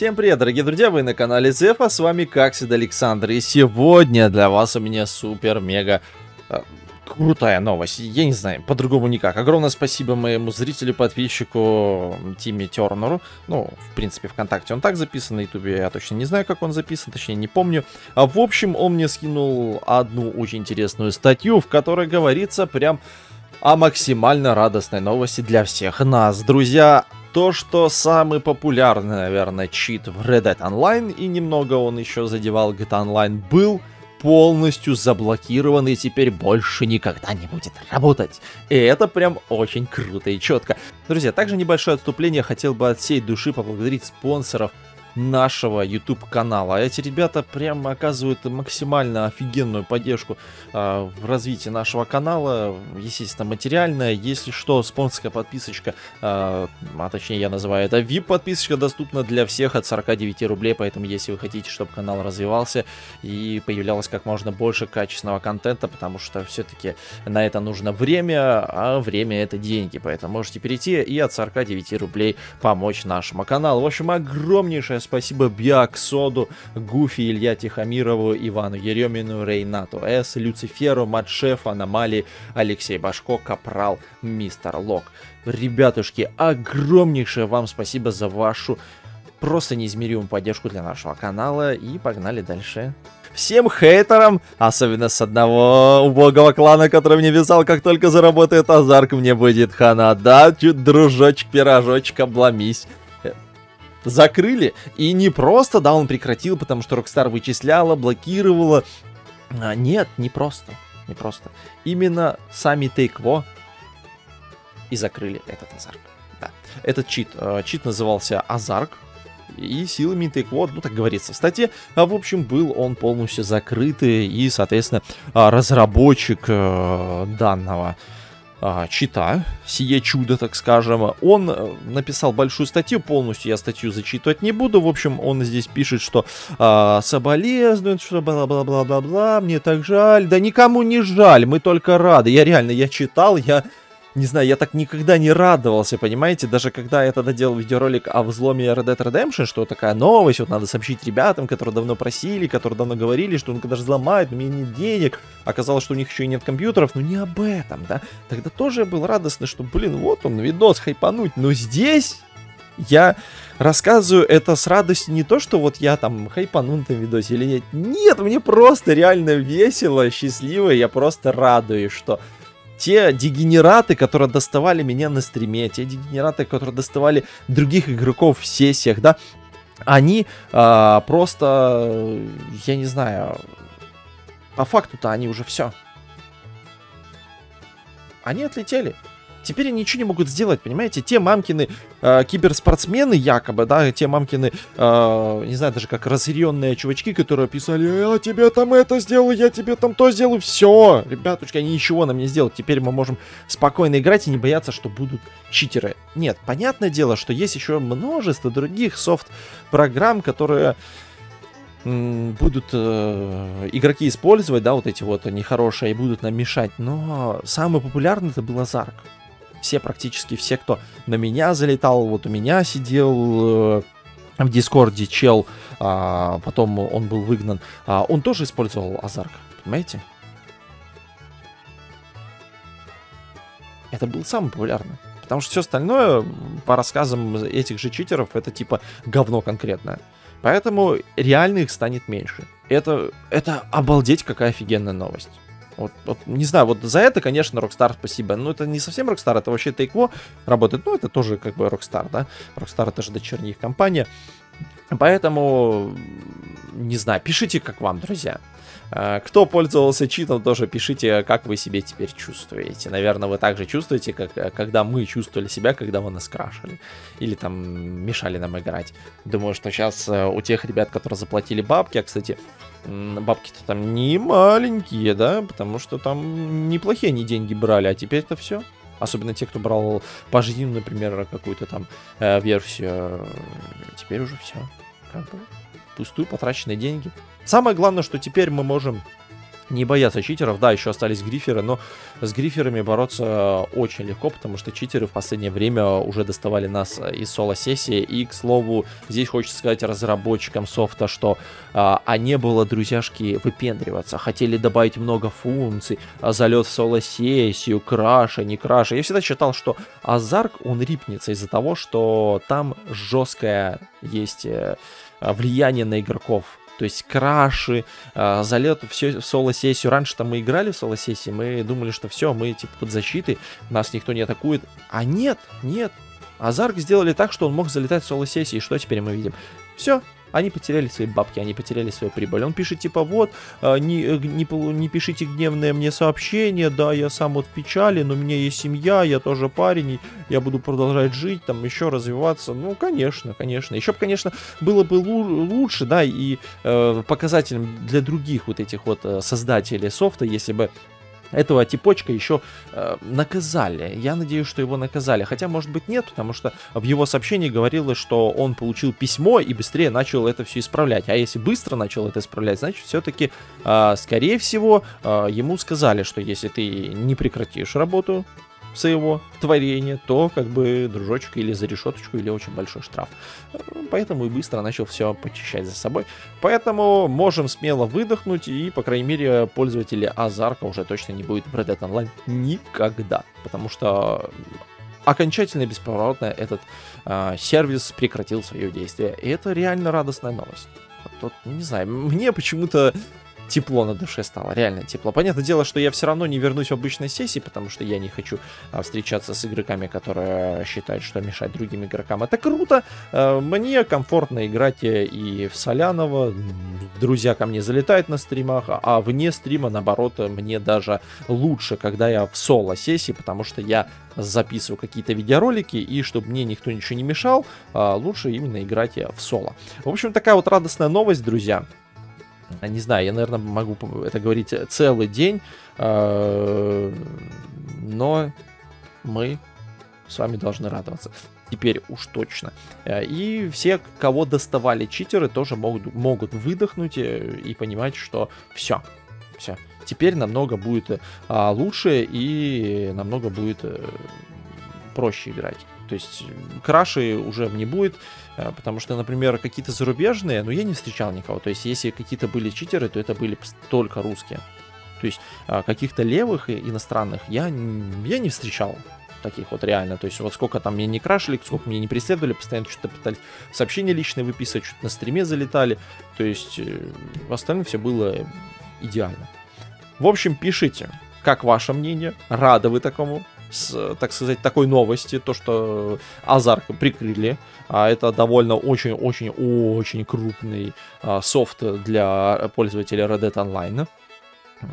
Всем привет, дорогие друзья, вы на канале Зефа, с вами как всегда Александр, и сегодня для вас у меня супер-мега э, крутая новость, я не знаю, по-другому никак. Огромное спасибо моему зрителю, подписчику Тиме Тернеру, ну, в принципе, ВКонтакте он так записан, на Ютубе я точно не знаю, как он записан, точнее, не помню. А в общем, он мне скинул одну очень интересную статью, в которой говорится прям о максимально радостной новости для всех нас. Друзья, то, что самый популярный, наверное, чит в Red Dead Online, и немного он еще задевал GTA Online, был полностью заблокирован и теперь больше никогда не будет работать. И это прям очень круто и четко. Друзья, также небольшое отступление. Хотел бы от всей души поблагодарить спонсоров нашего YouTube канала. А эти ребята прям оказывают максимально офигенную поддержку э, в развитии нашего канала, естественно, материальная. Если что, спонсорская подписочка, э, а точнее я называю это VIP подписочка, доступна для всех от 49 рублей, поэтому если вы хотите, чтобы канал развивался и появлялось как можно больше качественного контента, потому что все-таки на это нужно время, а время это деньги, поэтому можете перейти и от 49 рублей помочь нашему каналу. В общем, огромнейшее спасибо Бьяк, Соду, Гуфи, Илья Тихомирову, Ивану Еремину, Рейнату С, Люциферу, Матшеф, Аномалии, Алексей Башко, Капрал, Мистер Лок. Ребятушки, огромнейшее вам спасибо за вашу просто неизмеримую поддержку для нашего канала. И погнали дальше. Всем хейтерам, особенно с одного убогого клана, который мне вязал, как только заработает азарк, мне будет хана. Да, чуть дружочек, пирожочек, обломись закрыли. И не просто, да, он прекратил, потому что Rockstar вычисляла, блокировала. А, нет, не просто. Не просто. Именно сами Take и закрыли этот Азарк. Да. Этот чит. Э, чит назывался Азарк. И силами Take ну так говорится в статье, а в общем был он полностью закрытый и, соответственно, а, разработчик э, данного а, чита, сие чудо, так скажем, он э, написал большую статью, полностью я статью зачитывать не буду, в общем, он здесь пишет, что а, соболезнует, что бла-бла-бла-бла-бла, мне так жаль, да никому не жаль, мы только рады, я реально, я читал, я не знаю, я так никогда не радовался, понимаете, даже когда я тогда делал видеоролик о взломе Red Dead Redemption, что такая новость, вот надо сообщить ребятам, которые давно просили, которые давно говорили, что он когда же взломает, у меня нет денег, оказалось, что у них еще и нет компьютеров, но не об этом, да, тогда тоже я был радостный, что, блин, вот он, видос, хайпануть, но здесь я рассказываю это с радостью не то, что вот я там хайпанул на видосе или нет, нет, мне просто реально весело, счастливо, я просто радуюсь, что те дегенераты, которые доставали меня на стриме, те дегенераты, которые доставали других игроков в сессиях, да, они а, просто, я не знаю, по факту-то они уже все. Они отлетели. Теперь они ничего не могут сделать, понимаете? Те мамкины э, киберспортсмены, якобы, да, те мамкины, э, не знаю, даже как разъяренные чувачки, которые писали, я тебе там это сделаю, я тебе там то сделаю, все, ребятушки, они ничего нам не сделают. Теперь мы можем спокойно играть и не бояться, что будут читеры. Нет, понятное дело, что есть еще множество других софт-программ, которые будут э, игроки использовать, да, вот эти вот нехорошие, и будут нам мешать. Но самый популярный это был Азарк все практически все, кто на меня залетал, вот у меня сидел э, в Дискорде чел, а, потом он был выгнан, а, он тоже использовал Азарк, понимаете? Это был самый популярный. Потому что все остальное, по рассказам этих же читеров, это типа говно конкретное. Поэтому реально их станет меньше. Это, это обалдеть какая офигенная новость. Вот, вот, не знаю, вот за это, конечно, Rockstar спасибо. Но это не совсем Rockstar, это вообще Take работает. Ну, это тоже как бы Rockstar, да? Rockstar это же дочерняя компания. Поэтому, не знаю, пишите, как вам, друзья. А, кто пользовался читом, тоже пишите, как вы себе теперь чувствуете. Наверное, вы также чувствуете, как когда мы чувствовали себя, когда вы нас крашили. Или там мешали нам играть. Думаю, что сейчас э, у тех ребят, которые заплатили бабки, а, кстати, бабки-то там не маленькие, да, потому что там неплохие они деньги брали, а теперь это все. Особенно те, кто брал пожизненную, например, какую-то там э, версию. Теперь уже все. Как бы пустую потраченные деньги. Самое главное, что теперь мы можем не боятся читеров. Да, еще остались гриферы, но с гриферами бороться очень легко, потому что читеры в последнее время уже доставали нас из соло-сессии. И, к слову, здесь хочется сказать разработчикам софта, что а, а не было, друзьяшки, выпендриваться. Хотели добавить много функций, а залет в соло-сессию, краша, не краша. Я всегда считал, что Азарк, он рипнется из-за того, что там жесткое есть э, влияние на игроков то есть краши, э, залет все в соло-сессию. Раньше-то мы играли в соло-сессии, мы думали, что все, мы типа под защитой, нас никто не атакует. А нет, нет. Азарк сделали так, что он мог залетать в соло-сессии. Что теперь мы видим? Все, они потеряли свои бабки, они потеряли свою прибыль. Он пишет, типа, вот, а, не, э, не, не пишите гневные мне сообщения, да, я сам вот в печали, но у меня есть семья, я тоже парень, я буду продолжать жить, там, еще развиваться. Ну, конечно, конечно. Еще бы, конечно, было бы лучше, да, и э, показателем для других вот этих вот э, создателей софта, если бы этого типочка еще э, наказали. Я надеюсь, что его наказали. Хотя, может быть, нет, потому что в его сообщении говорилось, что он получил письмо и быстрее начал это все исправлять. А если быстро начал это исправлять, значит, все-таки, э, скорее всего, э, ему сказали, что если ты не прекратишь работу своего творения, то как бы дружочек или за решеточку, или очень большой штраф. Поэтому и быстро начал все почищать за собой. Поэтому можем смело выдохнуть, и, по крайней мере, пользователи Азарка уже точно не будет Red Dead Online никогда. Потому что окончательно бесповоротно этот э, сервис прекратил свое действие. И это реально радостная новость. Тут, не знаю, мне почему-то тепло на душе стало, реально тепло. Понятное дело, что я все равно не вернусь в обычной сессии, потому что я не хочу а, встречаться с игроками, которые считают, что мешать другим игрокам. Это круто, а, мне комфортно играть и в Солянова, друзья ко мне залетают на стримах, а вне стрима, наоборот, мне даже лучше, когда я в соло-сессии, потому что я записываю какие-то видеоролики, и чтобы мне никто ничего не мешал, а, лучше именно играть в соло. В общем, такая вот радостная новость, друзья. А, не знаю, я, наверное, могу это говорить целый день, а, но мы с вами должны радоваться. Теперь уж точно. А, и все, кого доставали читеры, тоже могут, могут выдохнуть э, и понимать, что все, все. Теперь намного будет лучше и намного будет а, проще играть. То есть краши уже не будет, э, потому что, например, какие-то зарубежные, ну, я не встречал никого. То есть если какие-то были читеры, то это были только русские. То есть а, каких-то левых иностранных я, я не встречал таких вот реально. То есть вот сколько там меня не крашили, сколько меня не преследовали, постоянно что-то пытались сообщения личные выписывать, что-то на стриме залетали. То есть э, в остальном все было идеально. В общем, пишите, как ваше мнение, рады вы такому с, так сказать, такой новости, то, что Азарк прикрыли. А это довольно очень-очень-очень крупный а, софт для пользователей Red Dead Online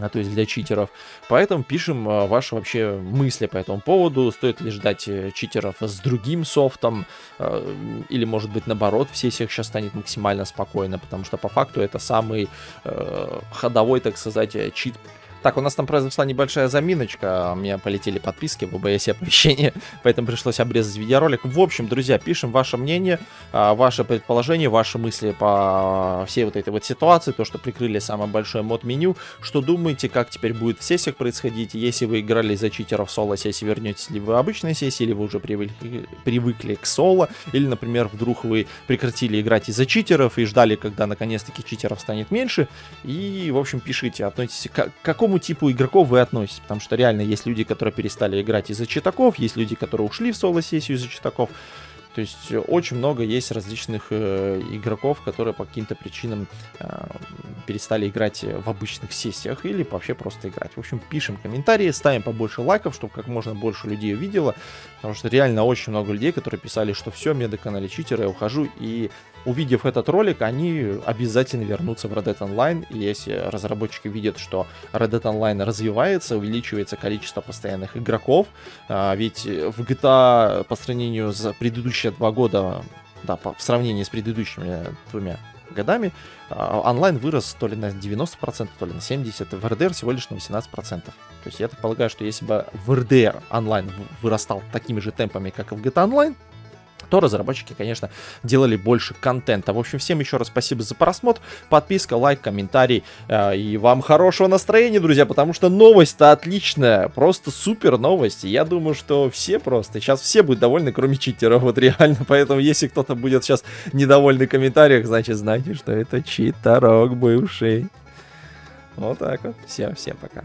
а, то есть для читеров. Поэтому пишем а, ваши вообще мысли по этому поводу. Стоит ли ждать э, читеров с другим софтом, а, или может быть наоборот, в сессиях сейчас станет максимально спокойно, потому что по факту это самый э, ходовой, так сказать, чит так, у нас там произошла небольшая заминочка, у меня полетели подписки в OBS оповещения, поэтому пришлось обрезать видеоролик. В общем, друзья, пишем ваше мнение, а, ваше предположение, ваши мысли по всей вот этой вот ситуации, то, что прикрыли самое большое мод-меню, что думаете, как теперь будет в сессиях происходить, если вы играли за читеров соло сессии, вернетесь ли вы в обычной сессии, или вы уже привыкли, привыкли к соло, или, например, вдруг вы прекратили играть из-за читеров и ждали, когда наконец-таки читеров станет меньше, и, в общем, пишите, относитесь к какому какому типу игроков вы относитесь, потому что реально есть люди, которые перестали играть из-за читаков, есть люди, которые ушли в соло-сессию из-за читаков, то есть э, очень много есть различных э, игроков, которые по каким-то причинам э, перестали играть в обычных сессиях или вообще просто играть. В общем, пишем комментарии, ставим побольше лайков, чтобы как можно больше людей увидело, потому что реально очень много людей, которые писали, что все, мне до канале читеры, я ухожу, и увидев этот ролик, они обязательно вернутся в Red Dead Online, и если разработчики видят, что Red Dead Online развивается, увеличивается количество постоянных игроков, а, ведь в GTA по сравнению с предыдущие два года, да, по, в сравнении с предыдущими двумя годами, а, онлайн вырос то ли на 90%, то ли на 70%, в RDR всего лишь на 18%. То есть я так полагаю, что если бы в RDR онлайн вырастал такими же темпами, как и в GTA Online, то разработчики, конечно, делали больше контента. В общем, всем еще раз спасибо за просмотр, подписка, лайк, комментарий. Э, и вам хорошего настроения, друзья, потому что новость-то отличная, просто супер новость. Я думаю, что все просто, сейчас все будут довольны, кроме читеров, вот реально. Поэтому, если кто-то будет сейчас недовольный в комментариях, значит, знайте, что это читерок бывший. Вот так вот. Всем, всем пока.